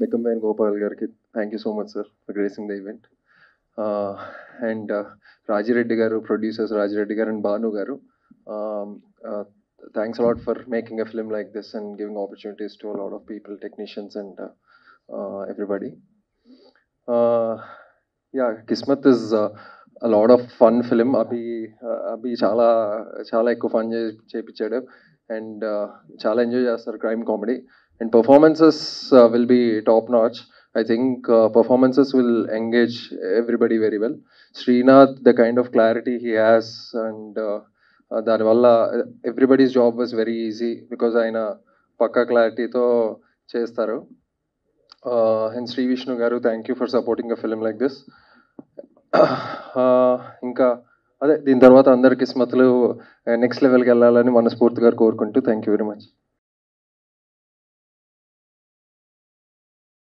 Bekambayan Gopal Garki, thank you so much, sir, for gracing the event. Uh, and uh, Rajireddy Garu, producers Rajireddy Garu and Banu Garu, um, uh, thanks a lot for making a film like this and giving opportunities to a lot of people, technicians, and uh, uh, everybody. Uh, yeah, Kismet is uh, a lot of fun film. Abhi Abhi చాలా చాలా ఎక్కువ fun చేయించాడు and చాలా enjoy చేస్తారు crime comedy. And performances will be top notch. I think performances will engage everybody very well. Srinath the kind of clarity he has and దానివల్ల everybody's job was very easy because ఆయన పక్కా క్లారిటీతో చేస్తారు. And Sri Vishnu garu thank you for supporting a film like this. ఇంకా అదే దీని తర్వాత అందరి కిస్మతులు నెక్స్ట్ uh, లెవెల్కి వెళ్ళాలని మనస్ఫూర్తిగా కోరుకుంటూ థ్యాంక్ యూ వెరీ మచ్